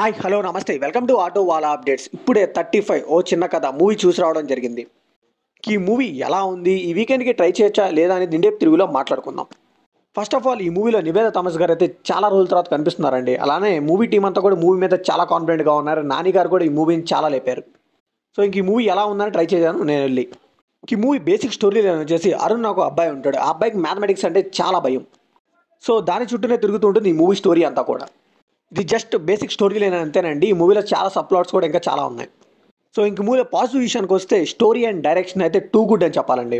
Hi hello నమస్తే. Welcome to auto Wala updates. ఇప్పుడే thirty five. ఓ చిన్న కథ. మూవీ చూసి రావడం జరిగింది. ఈ మూవీ ఎలా ఉంది? ఈ వీకెండ్కి ట్రై చేయొచ్చా? లేదా అనేది ఇండియా తెలుగులో మాట్లాడుకుందాం. ఫస్ట్ ఆఫ్ ఆల్ ఈ మూవీలో నివేద తమస్ గారు అయితే చాలా రోజుల తర్వాత కనిపిస్తున్నారండి. అలానే మూవీ టీం అంతా కూడా మూవీ మీద చాలా కాన్ఫిడెంట్గా ఉన్నారు. నాని గారు కూడా ఈ మూవీని చాలా లేపారు. సో ఇంక ఈ మూవీ ఎలా ఉందని ట్రై చేశాను. నేను వెళ్ళి. ఈ మూవీ బేసిక్ స్టోరీ వచ్చేసి అరుణ్ నాకు అబ్బాయి ఉంటాడు. ఆ అబ్బాయికి మ్యాథమెటిక్స్ అంటే చాలా భయం. సో దాని చుట్టూనే తిరుగుతూ ఉంటుంది ఈ మూవీ స్టోరీ అంతా కూడా. ఇది జస్ట్ బేసిక్ స్టోరీ లేని అంతేనండి. ఈ మూవీలో చాలా సప్లాట్స్ కూడా ఇంకా చాలా ఉన్నాయి. సో ఇంక మూవీలో పాజిటివ్ విషయానికి వస్తే స్టోరీ అండ్ డైరెక్షన్ అయితే టూ గుడ్ అని చెప్పాలండి.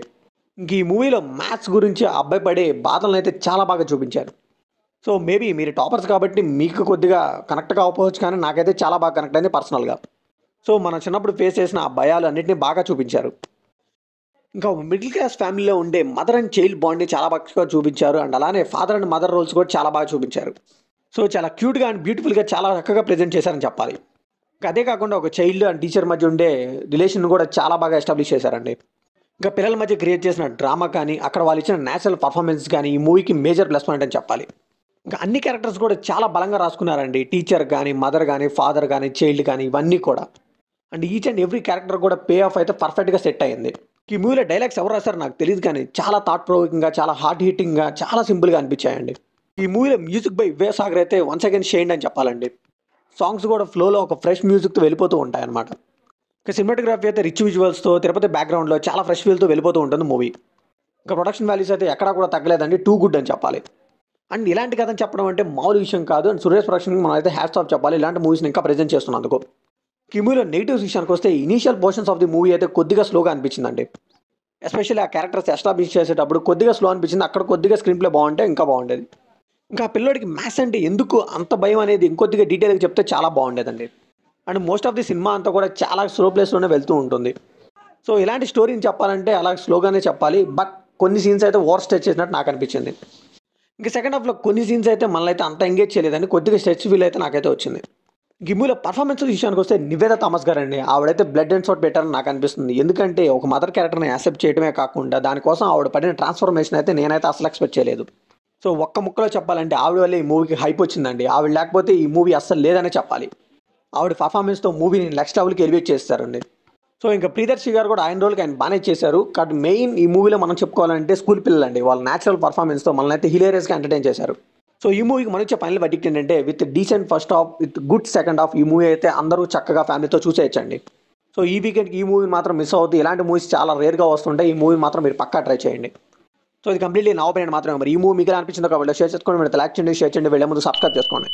ఇంక ఈ మూవీలో మ్యాథ్స్ గురించి ఆ అబ్బాయి పడే బాధలను అయితే చాలా బాగా చూపించారు. సో మేబీ మీరు టాపర్స్ కాబట్టి మీకు కొద్దిగా కనెక్ట్ కాకపోవచ్చు కానీ నాకైతే చాలా బాగా కనెక్ట్ అయింది పర్సనల్గా సో మనం చిన్నప్పుడు ఫేస్ చేసిన ఆ భయాలు అన్నింటినీ బాగా చూపించారు. ఇంకా మిడిల్ క్లాస్ ఫ్యామిలీలో ఉండే మదర్ అండ్ చైల్డ్ బాండ్ని చాలా బాగా చూపించారు. అండ్ అలానే ఫాదర్ అండ్ మదర్ రోల్స్ కూడా చాలా బాగా చూపించారు. సో చాలా క్యూట్గా అండ్ బ్యూటిఫుల్గా చాలా చక్కగా ప్రజెంట్ చేశారని చెప్పాలి. అదే కాకుండా ఒక చైల్డ్ అండ్ టీచర్ మధ్య ఉండే రిలేషన్ కూడా చాలా బాగా ఎస్టాబ్లిష్ చేశారండి. ఇంకా పిల్లల మధ్య క్రియేట్ చేసిన డ్రామా కానీ అక్కడ వాళ్ళు ఇచ్చిన నేచురల్ పర్ఫార్మెన్స్ కానీ ఈ మూవీకి మేజర్ ప్లస్ పాయింట్ అని చెప్పాలి. ఇంకా అన్ని క్యారెక్టర్స్ కూడా చాలా బలంగా రాసుకున్నారండి. టీచర్ కానీ మదర్ కానీ ఫాదర్ కానీ చైల్డ్ కానీ ఇవన్నీ కూడా. And each and every character కూడా పే ఆఫ్ అయితే పర్ఫెక్ట్గా సెట్ అయ్యింది ఈ మూవీలో డైలాగ్స్ ఎవరు రాశారో నాకు తెలియదు కానీ చాలా థాట్ ప్రొవోకింగ్గా చాలా హార్ట్ హీటింగ్గా చాలా సింపుల్గా అనిపించాయండి. ఈ మూవీలో మ్యూజిక్ బై వేసాగర్ అయితే వన్స్ అగైన్ షేండ్ అని చెప్పాలండి. సాంగ్స్ కూడా ఫ్లోలో ఒక ఫ్రెష్ మ్యూజిక్తో వెళ్ళిపోతూ ఉంటాయన్నమాట. ఇక ఇంకా సినిమాటోగ్రఫీ అయితే రిచ్ విజువల్స్తో తిరుపతి బ్యాక్గ్రౌండ్లో చాలా ఫ్రెష్ ఫీల్తో వెళ్ళిపోతూ ఉంటుంది మూవీ ఇంకా ప్రొడక్షన్ వాల్యూస్ అయితే ఎక్కడా కూడా తగ్గలేదండి టూ గుడ్ అని చెప్పాలి. అండ్ ఇలాంటి కథ చెప్పడం అంటే మామూలు విషయం కాదు అండ్ సురేష్ ప్రొడక్షన్కి మనం అయితే హ్యాట్స్ ఆఫ్ చెప్పాలి ఇలాంటి మూవీస్ని ఇంకా ప్రజెంట్ చేస్తున్నందుకు. ఈ మూవీలో నెగిటివ్స్ విషయానికి వస్తే initial portions of the movie అయితే కొద్దిగా స్లోగా అనిపించిందండి. ఎస్పెషల్లీ ఆ క్యారెక్టర్స్ ఎస్టాబ్లిష్ చేసేటప్పుడు కొద్దిగా స్లో అనిపించింది అక్కడ కొద్దిగా స్క్రీన్ ప్లే బాగుంటే ఇంకా బాగుండేది. ఇంకా ఆ పిల్లోడికి మ్యాథ్స్ అంటే ఎందుకు అంత భయం అనేది ఇంకొద్దిగా డీటెయిల్గా చెప్తే చాలా బాగుండేదండి. And most of the cinema అంతా కూడా చాలా స్లో ప్లేస్లోనే వెళ్తూ ఉంటుంది. సో ఇలాంటి స్టోరీని చెప్పాలంటే అలా స్లోగానే చెప్పాలి. బట్ కొన్ని సీన్స్ అయితే ఓవర్ స్టెచ్ చేసినట్టు నాకు అనిపించింది. ఇంకా సెకండ్ హాఫ్లో కొన్ని సీన్స్ అయితే మనల్ని అయితే అంత ఎంగేజ్ చేయలేదండి. కొద్దిగా స్ట్రెచ్ ఫీల్ అయితే నాకైతే వచ్చింది. గిమ్ములో పర్ఫార్మెన్స్ విషయానికి వస్తే నివేద థామస్ గారు అండి ఆవిడైతే బ్లడ్ అండ్ సోట్ పెట్టారని నాకు అనిపిస్తుంది. ఎందుకంటే ఒక మదర్ క్యారెక్టర్ని యాక్సెప్ట్ చేయడమే కాకుండా దానికోసం ఆవిడ పడిన ట్రాన్స్ఫర్మేషన్ అయితే నేనైతే అసలు ఎక్స్పెక్ట్ చేయలేదు. సో ఒక్క ముక్కలో చెప్పాలంటే ఆవిడ వల్ల ఈ మూవీకి హైప్ వచ్చిందండి. ఆవిడ లేకపోతే ఈ మూవీ అస్సలు లేదనే చెప్పాలి. ఆవిడ పర్ఫార్మెన్స్తో మూవీని నెక్స్ట్ లెవెల్కి ఎలివేట్ చేస్తారండి. సో ఇంకా ప్రియదర్శి గారు కూడా ఆయన రోల్కి ఆయన బాగానే చేశారు. కట్ మెయిన్ ఈ మూవీలో మనం చెప్పుకోవాలంటే స్కూల్ పిల్లలండి. వాళ్ళ న్యాచురల్ పర్ఫార్మెన్స్తో మనల్ని అయితే హిలేరియస్గా ఎంటర్టైన్ చేశారు. సో ఈ మూవీకి మనం వచ్చే ఫైనల్ బడ్జెక్ట్ ఏంటంటే with decent first half with good second half ఈ మూవీ అయితే అందరూ చక్కగా ఫ్యామిలీతో చూసేయచ్చండి. సో ఈ వీకెండ్కి ఈ మూవీ మాత్రం మిస్ అవుతుంది ఇలాంటి మూవీస్ చాలా రేర్గా వస్తుంటాయి. ఈ మూవీ మాత్రం మీరు పక్కా ట్రై చేయండి. సో ఇది కంప్లీట్లీ నా ఒపీనియన్ మాత్రమే. మరి ఈ మూవీ మీకు అనిపించింది అనిపించిందో కాబట్టి షేర్ చేసుకోండి. మీరు లైక్ చేయండి షేర్ చేయండి. వెళ్ళే ముందు సబ్స్క్రైబ్ చేసుకోండి.